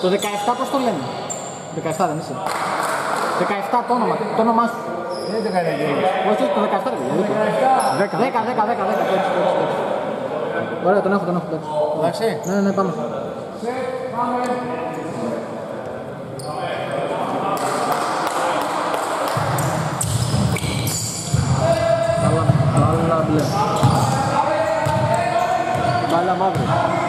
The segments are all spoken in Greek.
Το 17 πώς το λένε; 17 δεν είσαι. 17 το όνομα, το όνομά σου. Δεν είναι 19. Όχι, το 17 ρε. 10, 10, 10, 10, 10. Ωραία, τον έχω, τον έχω. εντάξει. Εντάξει. Ναι, ναι, πάμε. Καλά, καλά μπλε. Μπάλα μαύρη.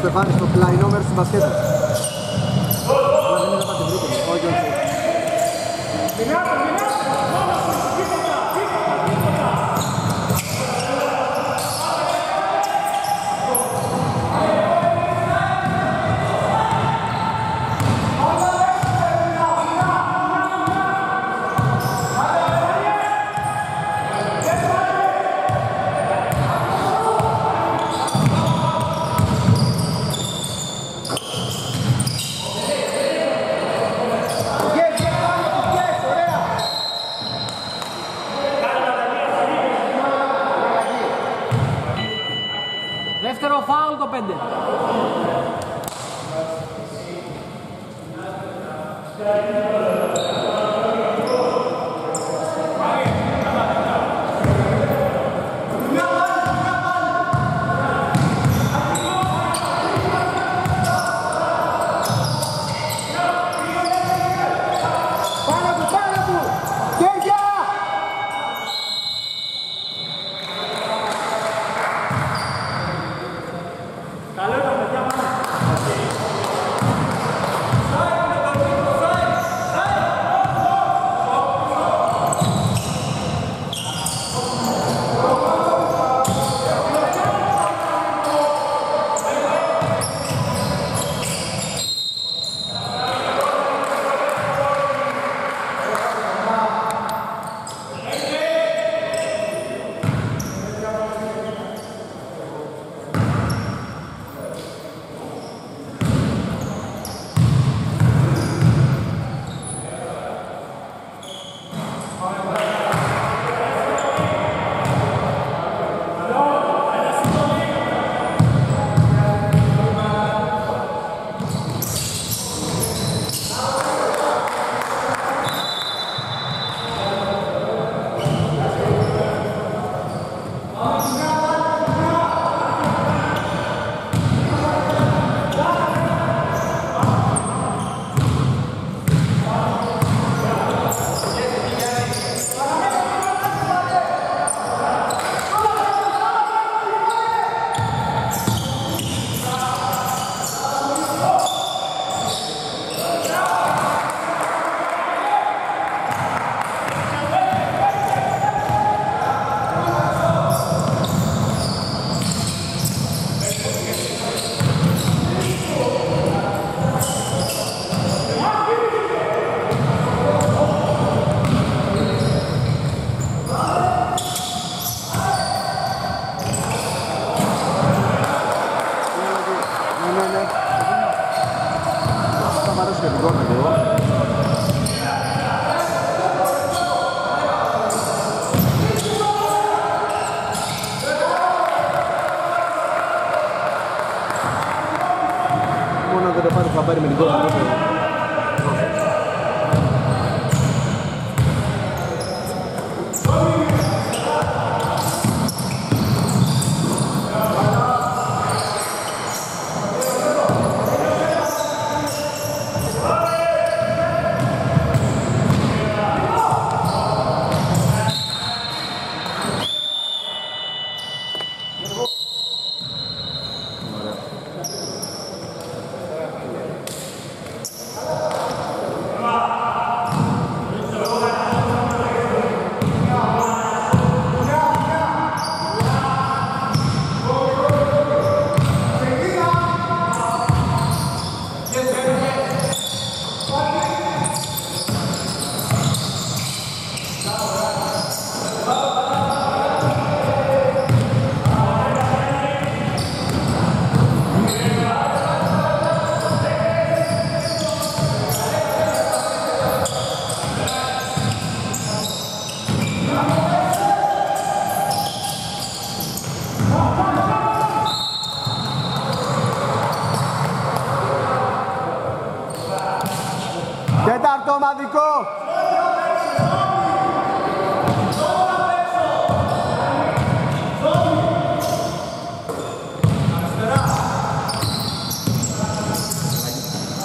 Πήγε πάνω στο Στεφάνι στο πλαϊνό μέρος του μπασκέτου.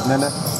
Ναι, ναι.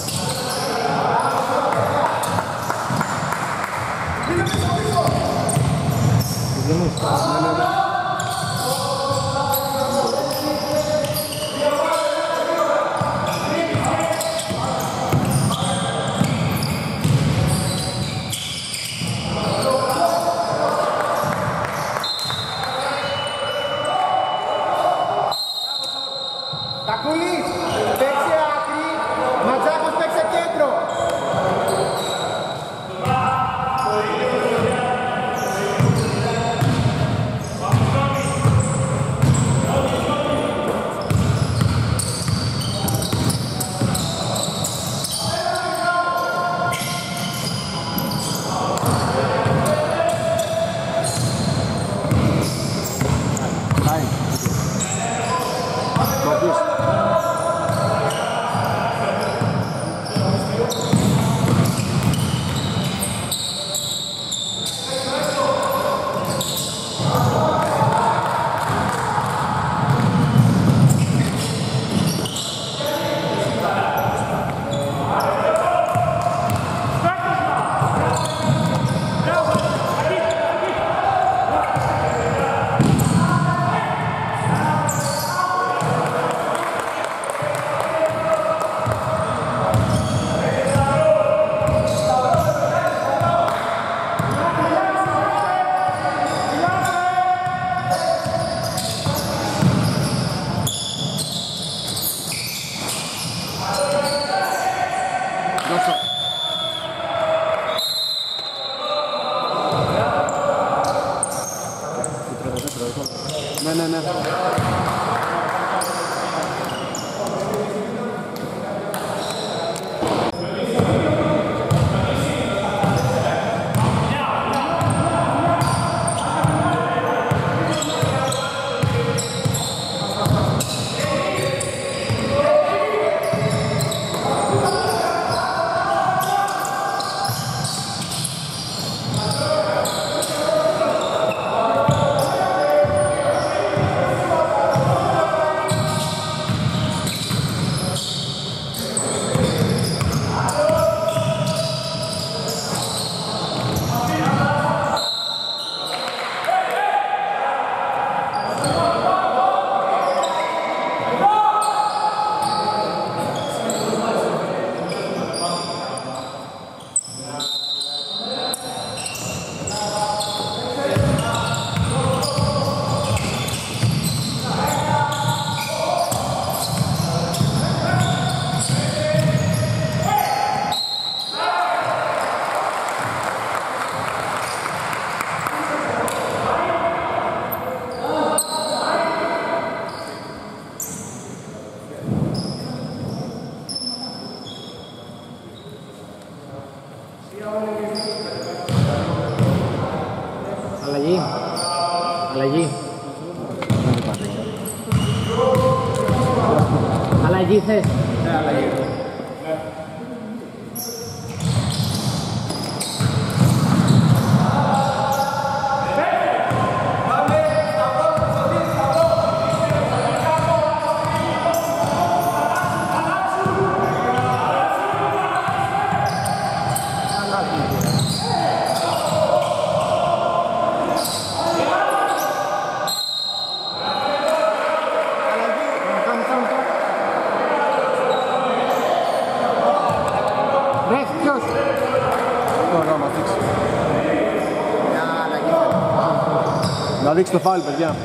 Δείξει το φάουλ, παιδιά.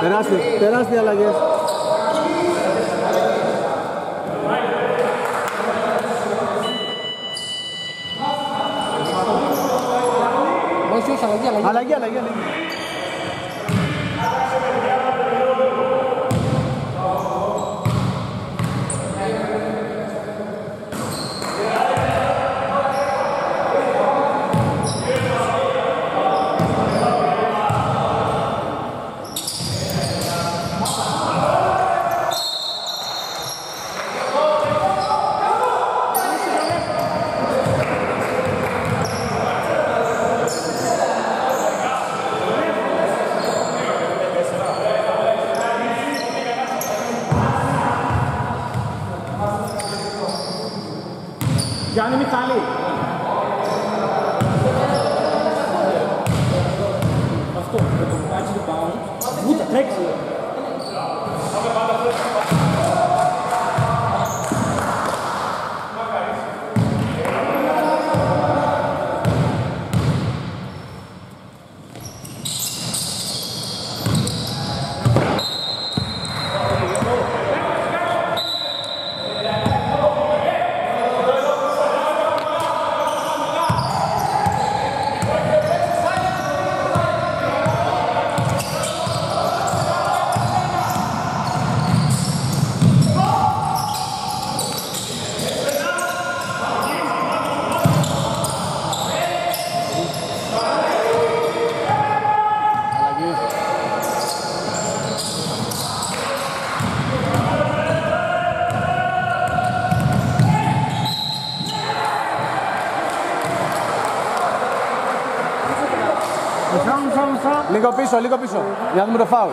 Τεράστιες, τεράστιες αλλαγές. Όχι, όχι, αλλαγή, αλλαγή. Αλλαγή, αλλαγή, αλλαγή. Λίγο πίσω, λίγο πίσω. Για να δούμε το φάουλ.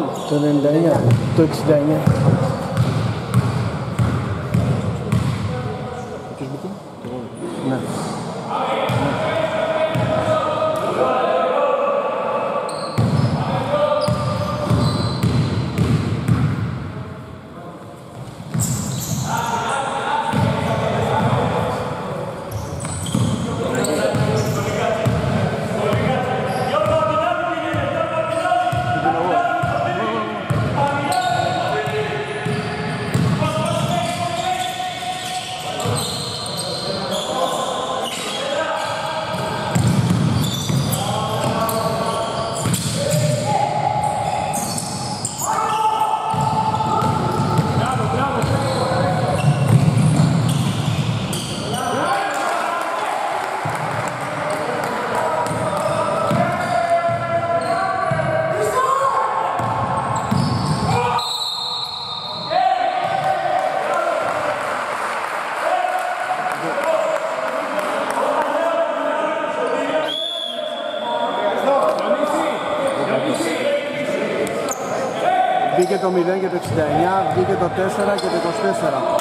Alhamdulillah, touch dan το 0 και το 69, βγήκε το 4 και το 24.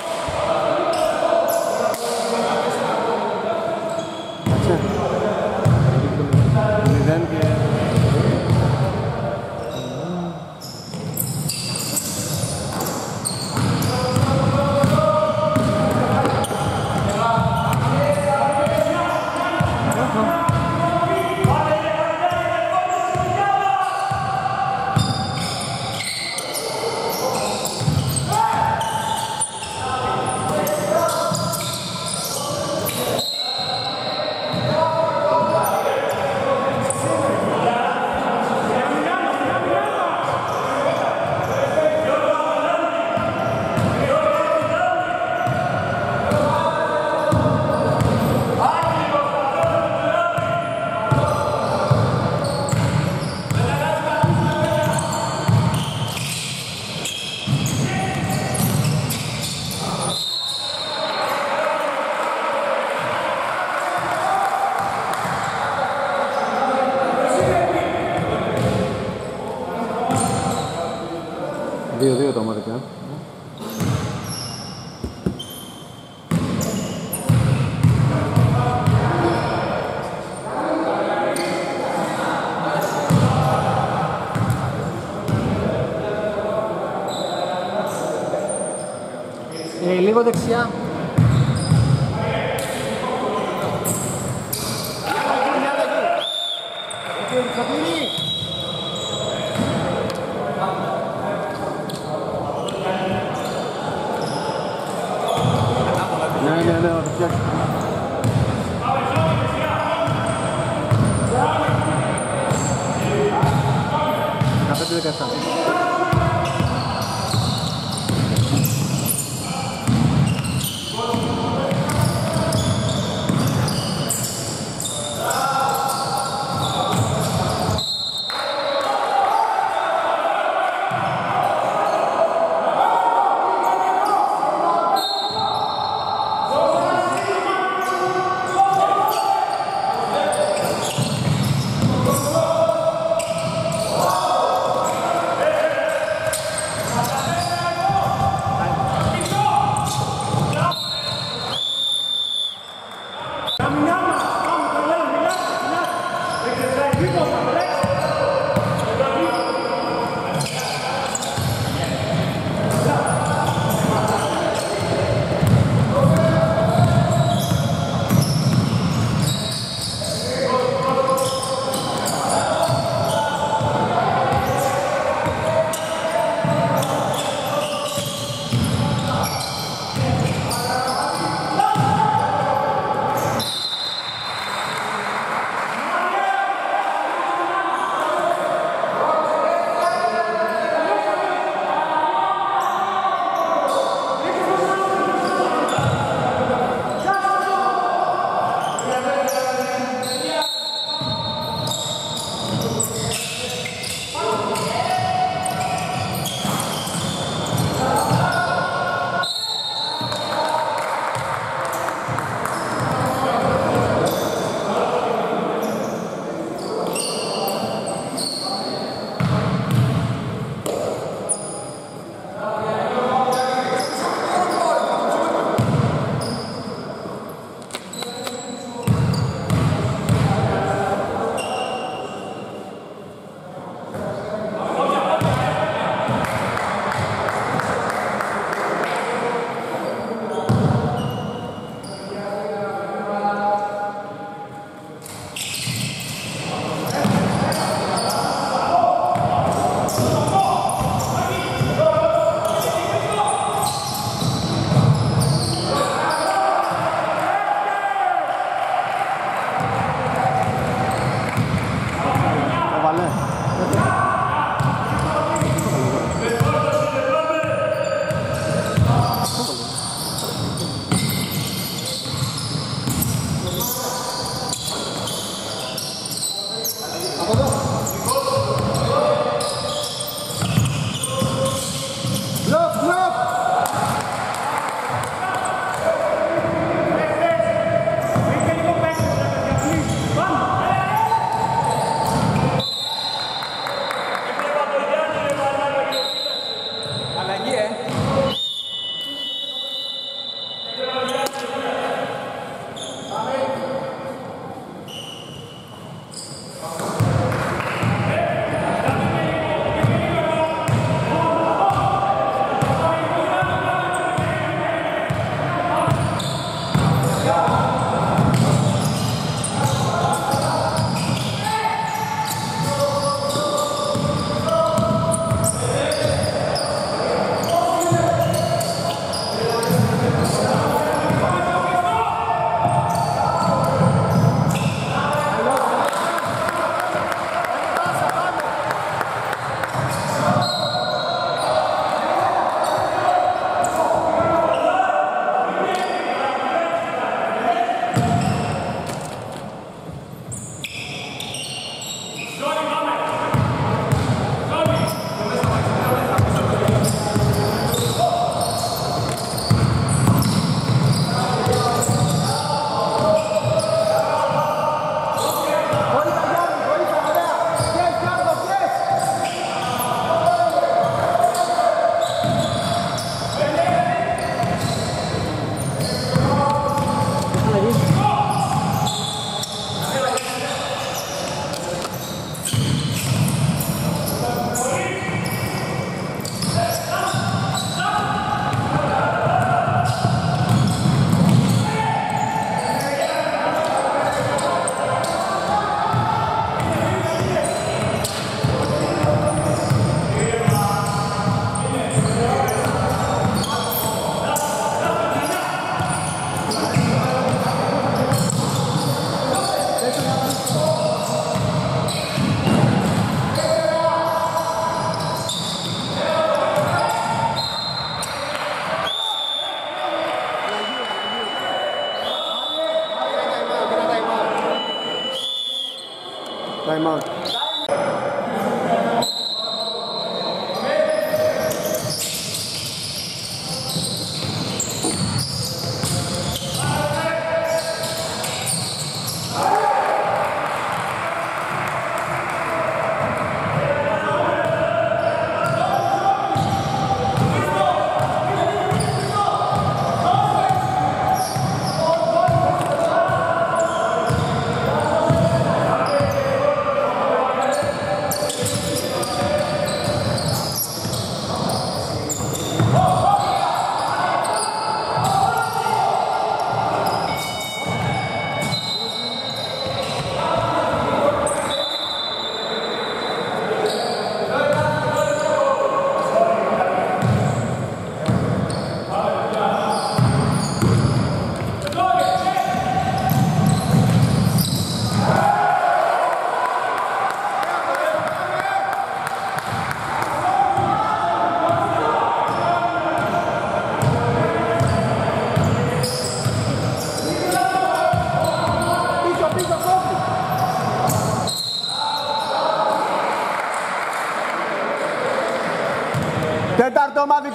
Ε,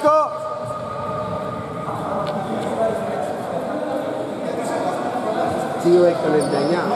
Marco. Tio è calendagnato.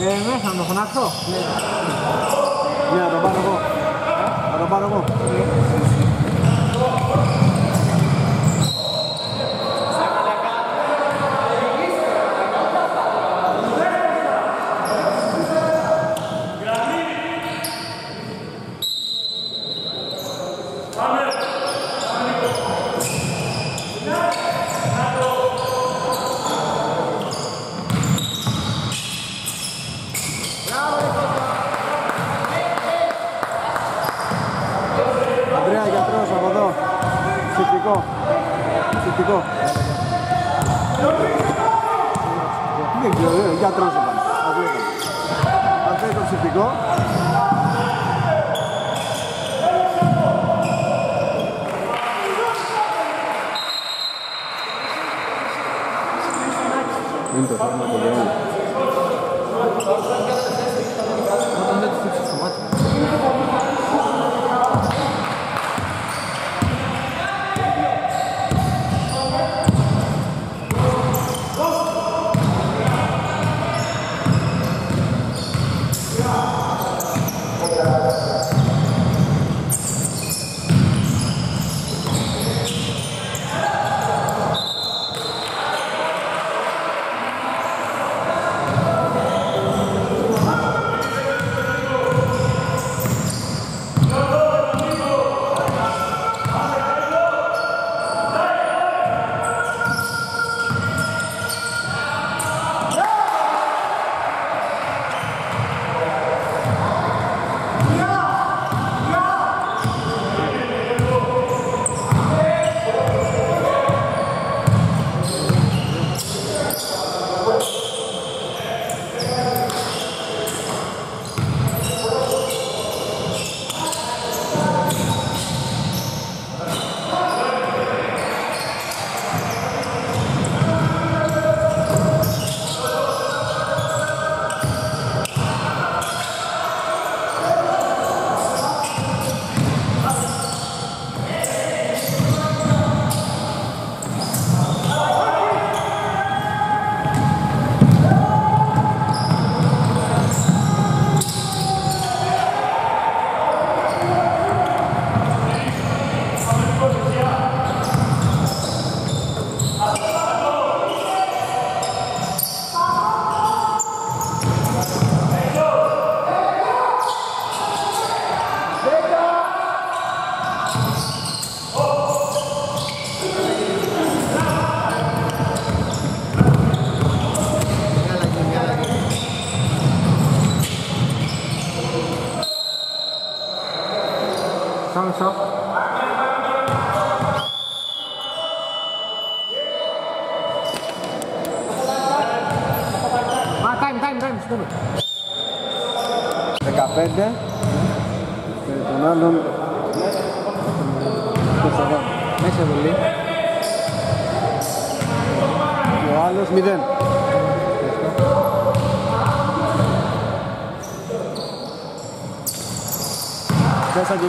Ε, ναι, μέσα να το φωνάξω. Ναι. ναι το πάρω εγώ. Ε, το πάρω. Ξέρω, ε, γιατρός είπαμε.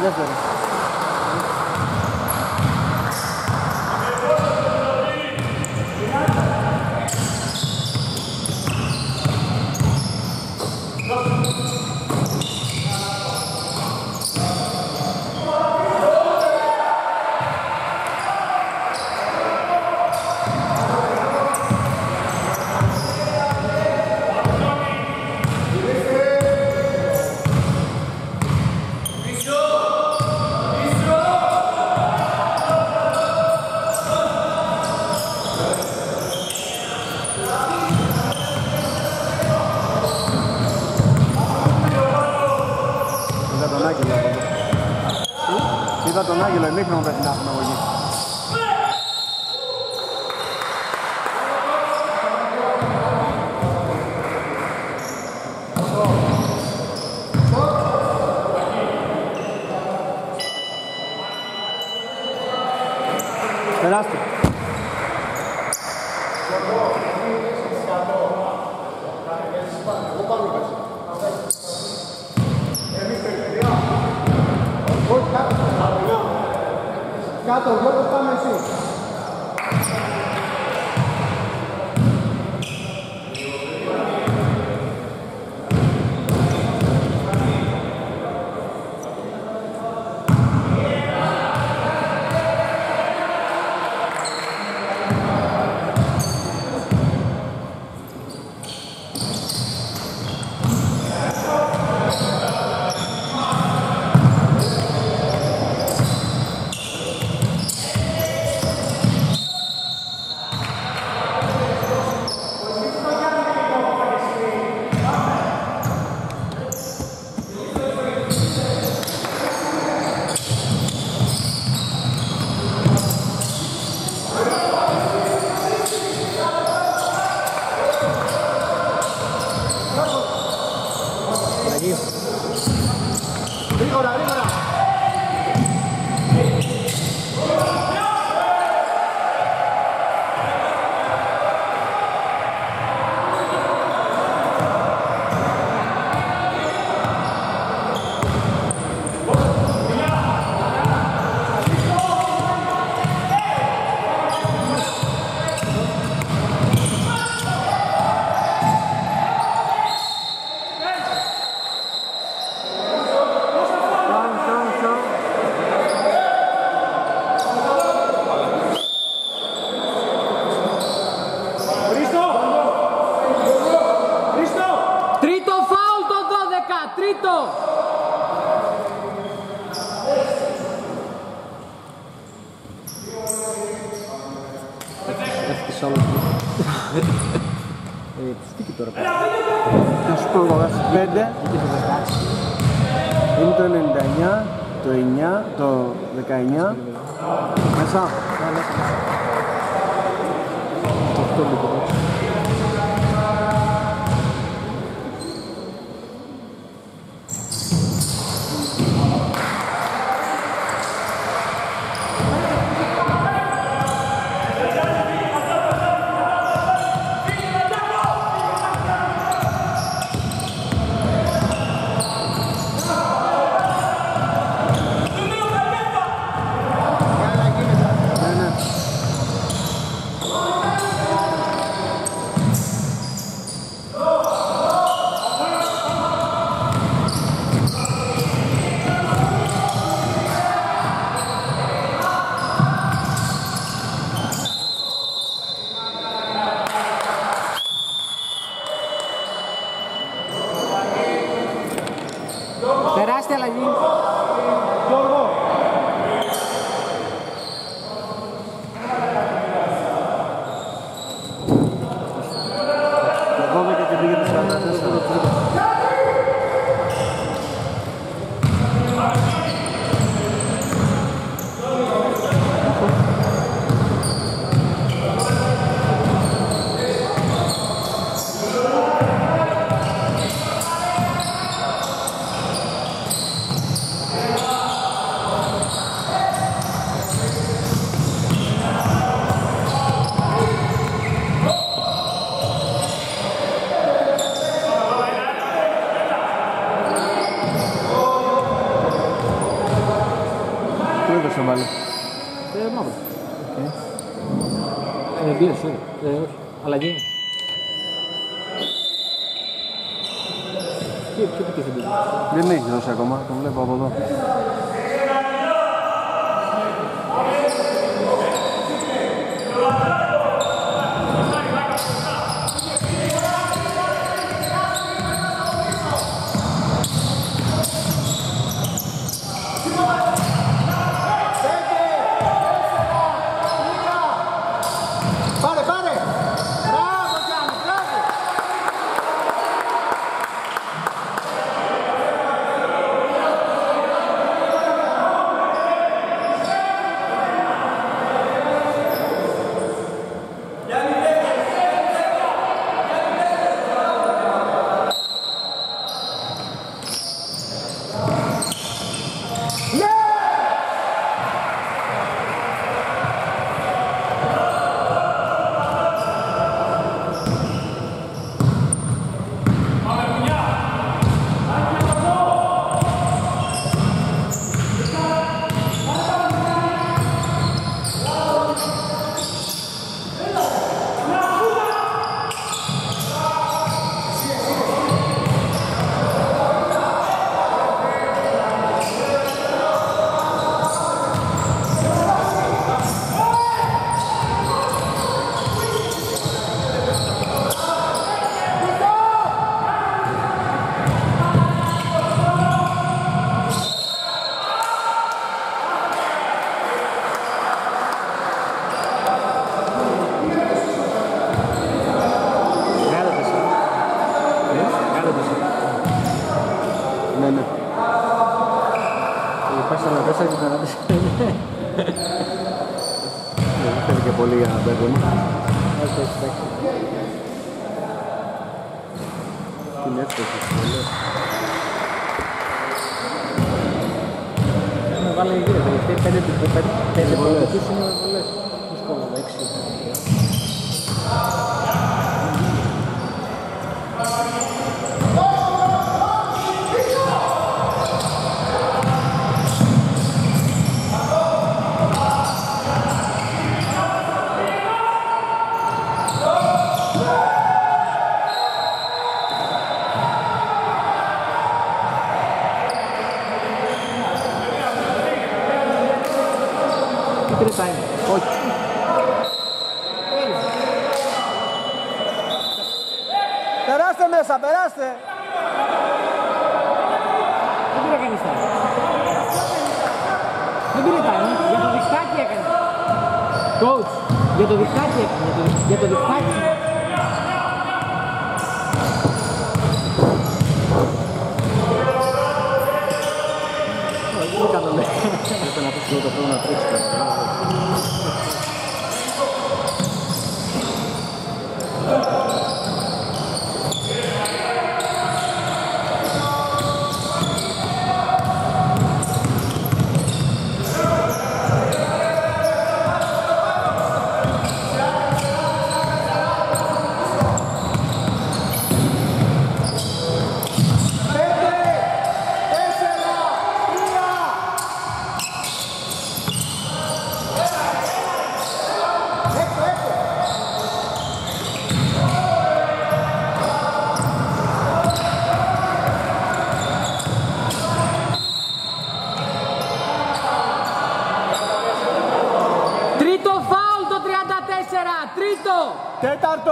Πέσα και 我到哪里来？没可能认识那么多的人。τώρα. Θα σου πω εγώ, 5. Είναι το 99, το 9, το 19. Μέσα. Το λοιπόν. Ποιο, στην. Δεν έχει δώσει ακόμα, τον βλέπω από εδώ.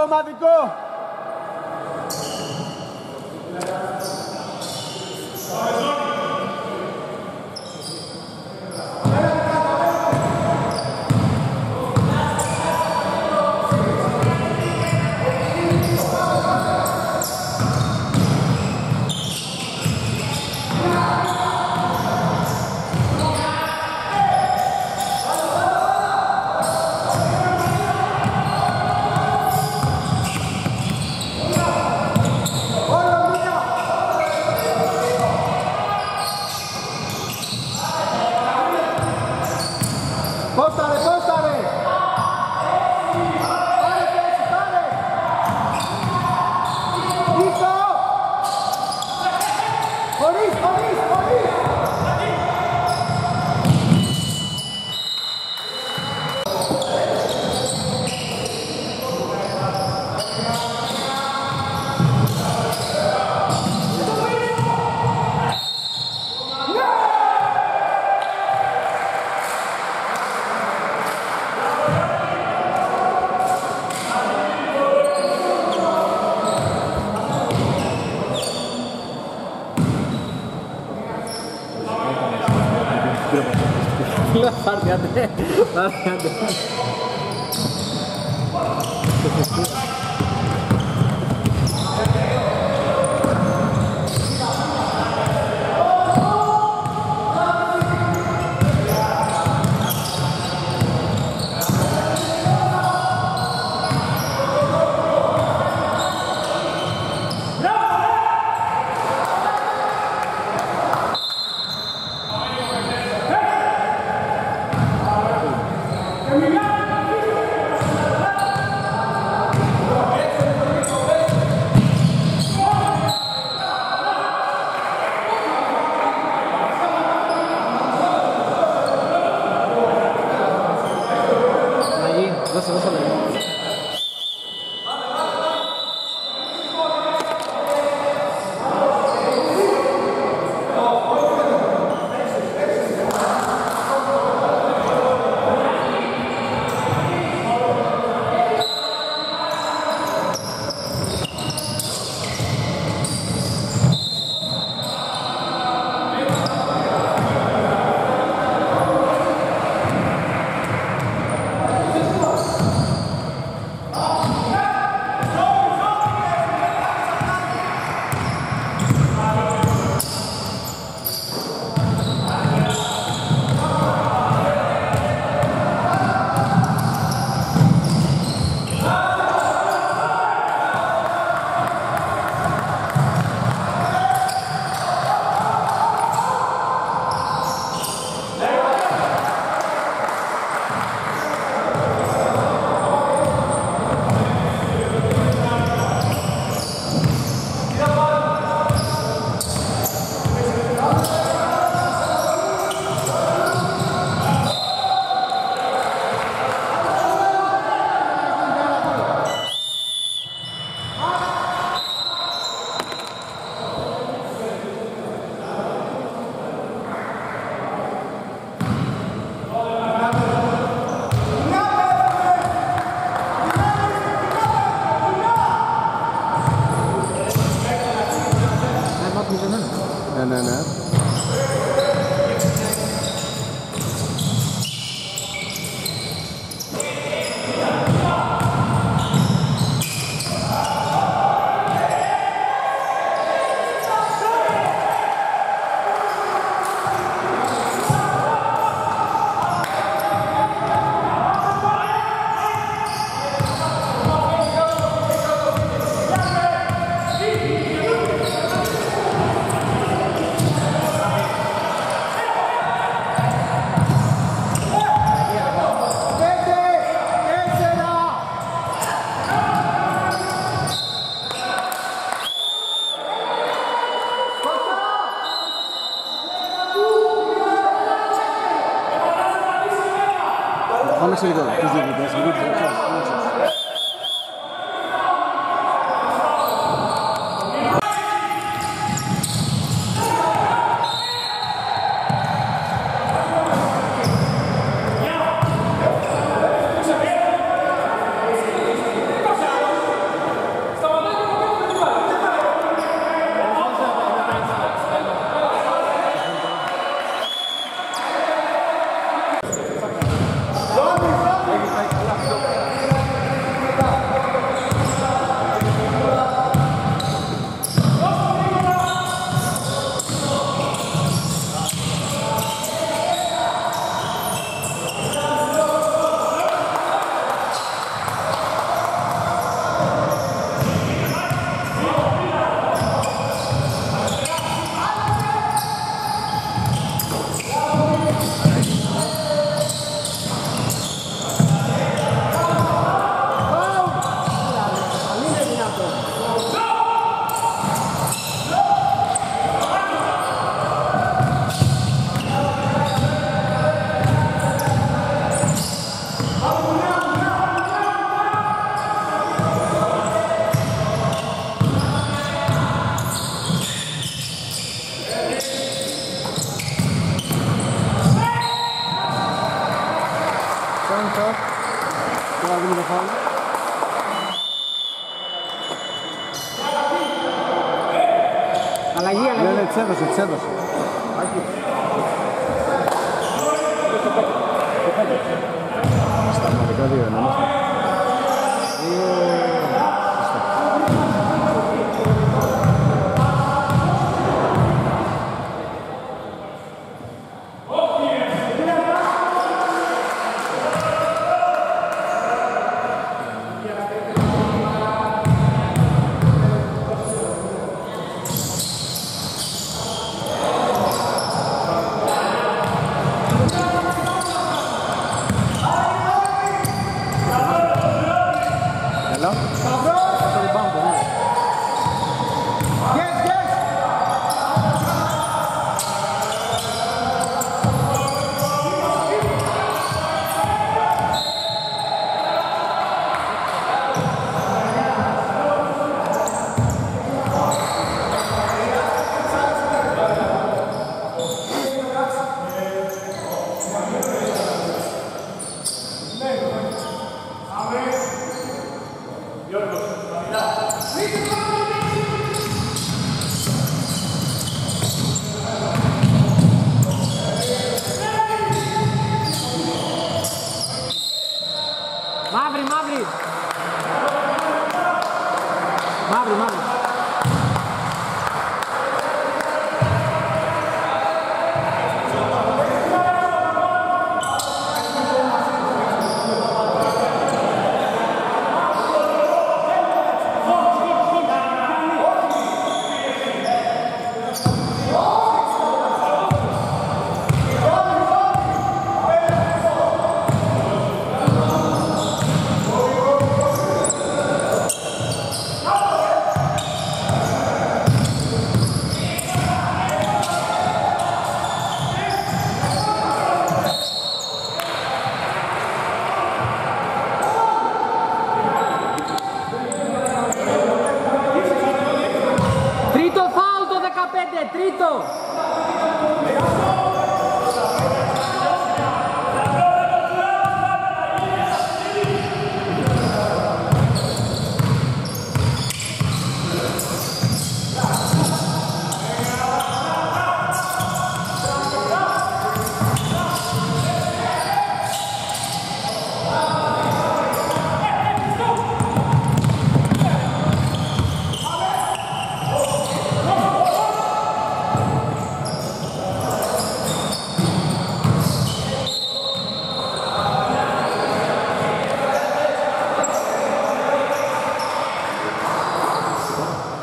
Τέταρτο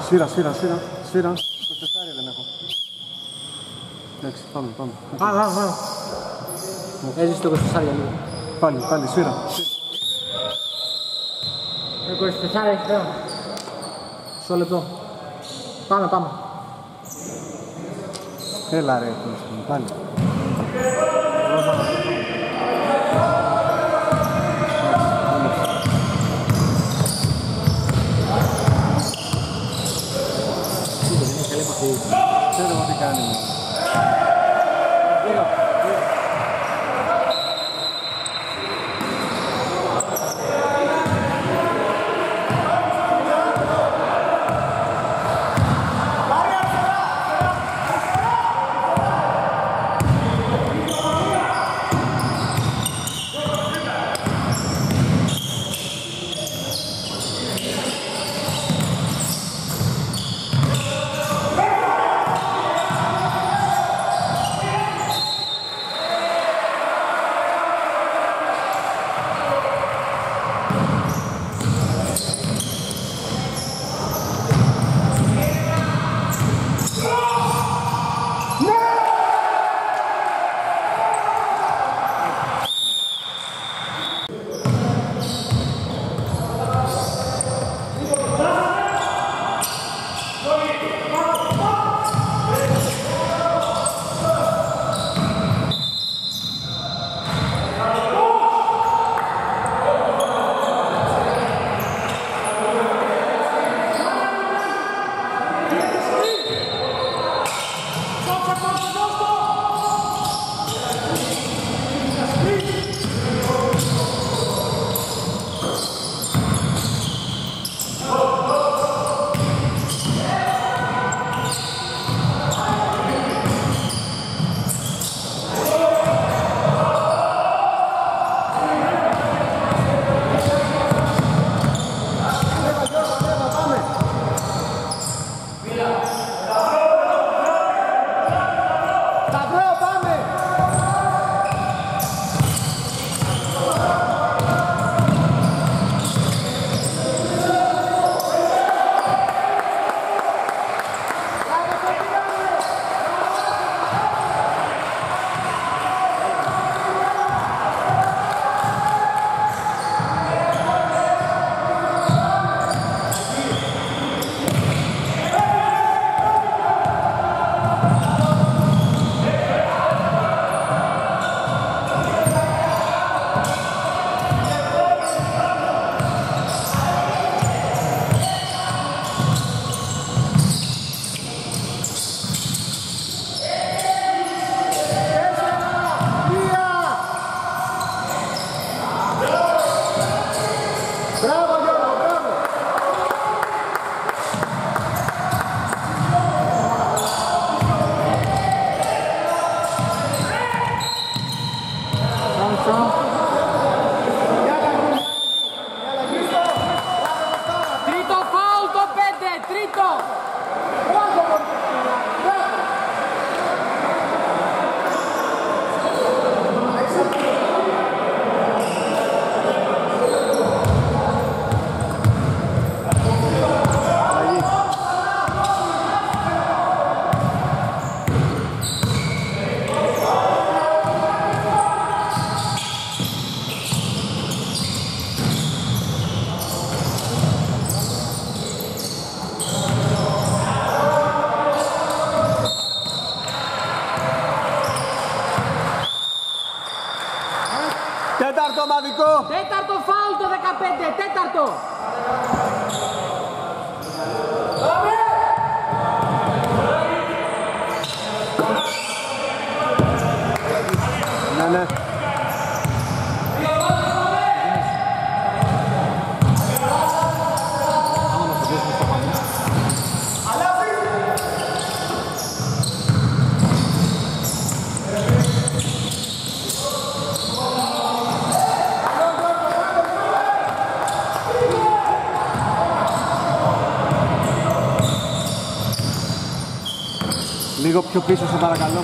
Σφύρα, σφύρα, σφύρα, σφύρα. 24 δεν έχω. Εντάξει, πάμε, πάμε. Πάμε, πάμε, πάμε. Έζησε το 24 για λίγο. Πάλι, πάλι, σφύρα. Το 24 έχει πέρα. Μισό λεπτό. Πάμε, πάμε. Έλα ρε, Κώστα, πάλι. Ναι, ναι. Άμα μας το δώσουμε στο πάνω. Λίγο πιο πίσω σε παρακαλώ.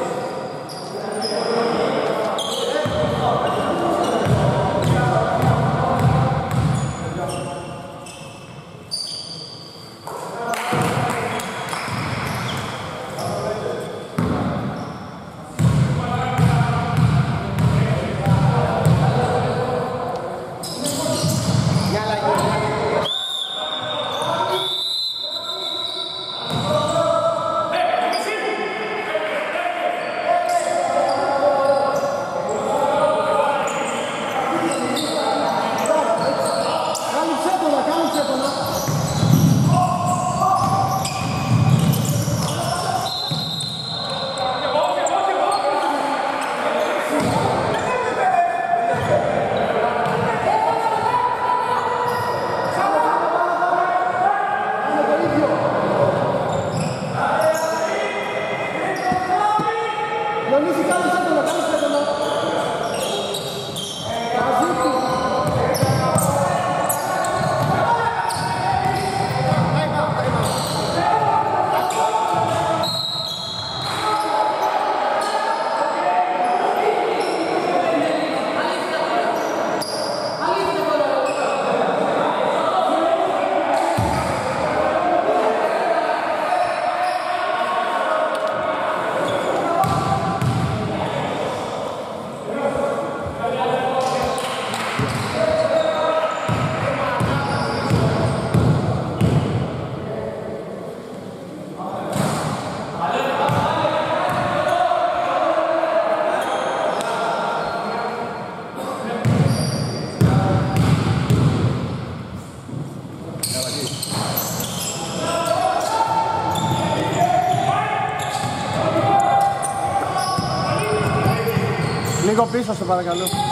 πίσω σε παρακαλώ.